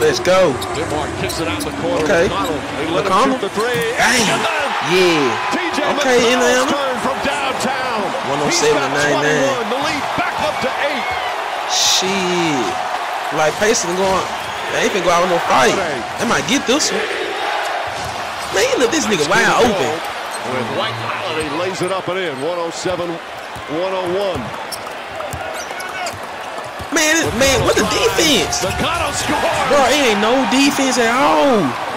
Let's go. Nembhard kicks it out the corner. Okay. McConnell. They let him shoot the three. Dang. Yeah. TJ Okay, McConnell's turn from downtown. 107 He's got oh to 99. 21. The lead back up to eight. Shit. Like Payson going, they ain't finna go out with no fight. They might get this one. Man, you look this nigga wide open. With White Holiday lays it up and in. 107, 101. Man, man, what the defense? Bro, it ain't no defense at all.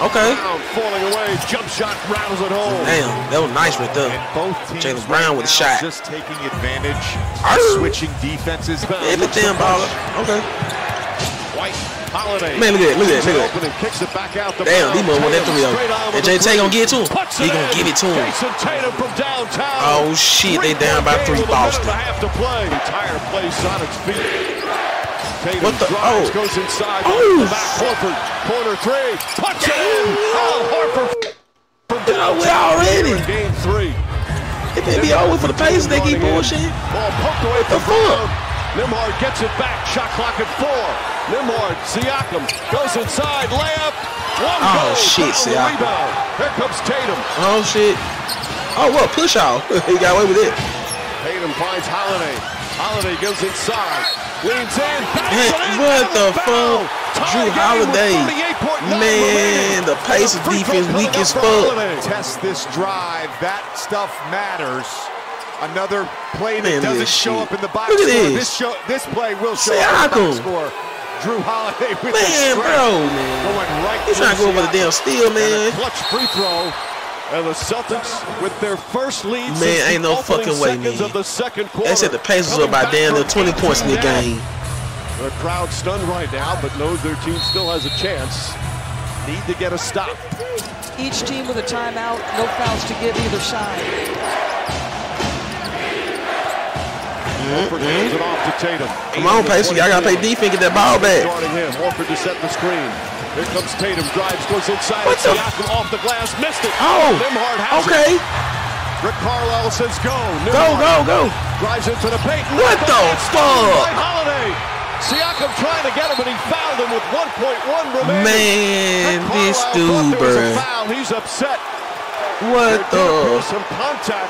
Okay. Falling away. Jump shot rattles it home. Damn, that was nice right there. Jaylen Brown with a shot. Just taking advantage, switching defenses. Everything baller. Okay. Holiday. Man, look at that, look at that, look at that. kicks it back out to Damn, he must want that Tatum 3-0. And Jay the Tay gonna three. get it to him. He gonna give it to him. Jayson Tatum from downtown. Oh, shit, they down by three, Boston. with a minute and a half to play. Entire place on its feet. Tatum What the- drives, oh. goes inside. Oh. the back. Horford, corner three. Puts it in. Al Horford from Get out downtown. already. Game three. It may be over for the Pacers. They keep bullshit. Ball poked away the from fuck? Brown. Nembhard gets it back. Shot clock at four. Nembhard, Siakam goes inside. Layup. One Oh, goal. shit, Siakam. Rebound. Here comes Tatum. Oh shit. Oh well, push out. he got away with it. Tatum finds Holiday. Holiday goes inside. Leans in. backs Man, in, what the foul. fuck? Jrue Holiday. Man, the pace And a free throw defense weak as fuck. Test this drive. That stuff matters. Another play that Man, doesn't show shit. up in the box Look at score. this. This show, this play will show up in the box score. Jrue Holiday with Man, strength. bro, man. Going right He's trying to go over the damn steal, And a man. clutch free throw. And the Celtics with their first lead Man, since ain't no fucking way, man. of the second quarter. They said the Pacers are up by back damn near from 20 points in the 18 down. game. The crowd stunned right now, but knows their team still has a chance. Need to get a stop. Each team with a timeout, no fouls to give either side. Horford hands it off to Tatum. Come on, Pacers. Y'all gotta play defense, get that ball back. Guarding him. Horford to set the screen. Here comes Tatum. Drives, goes inside. What the- Siakam off the glass. Missed it. Oh, Nembhard has it. okay. Rick Carlisle says go. Go, Nembhard go, go. Drives into the paint. What the off and stolen fuck? Holiday. Siakam trying to get him, but he fouled him with 1.1 remaining. Man, this dude, thought there a foul. He's upset. What There did the? some contact.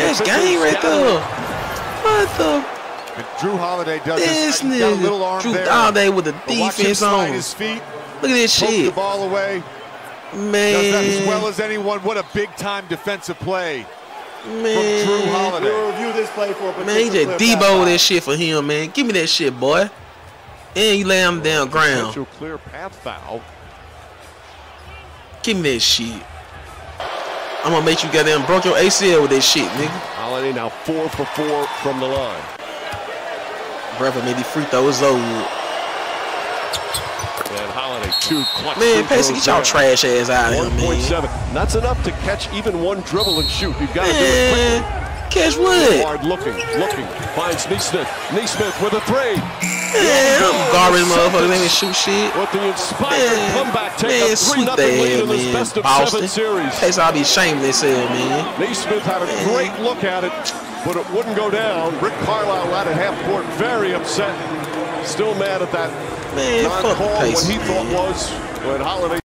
That's game right there. What the? And Jrue Holiday does This this. Got a little nigga. arm Jrue there. Holiday with the But watch defense on. his feet, Look at this poke the shit. ball away. Man. Does that Man. as well as anyone. What a big time defensive play from Jrue Holiday. We'll review this play for a Man, he just debo foul. that shit for him, man. Give me that shit, boy. And you lay him down ground. Clear path foul. Give me that shit. I'm gonna make you goddamn broke your ACL with that shit, nigga. Holiday now four for four from the line. Brother these free throws over. with. And Holiday two clutch Man, Pacey, get y'all trash ass out of here, man. 1.7. That's enough to catch even one dribble and shoot. You've got to do it quickly. Man, catch what? Hard looking, looking. Finds Nesmith. Nesmith with a three. Man, I'm garbage motherfucker. They ain't shoot shit. With the inspired Man, comeback, take man, a 3 sweet nothing lead in this man. best of Boston. seven series. Pacey, I'll be of themselves, man. Nesmith had a great look at it, but it wouldn't go down. Rick Carlisle out at half court, very upset. Still mad at that Man, non-call, what he thought was when Holiday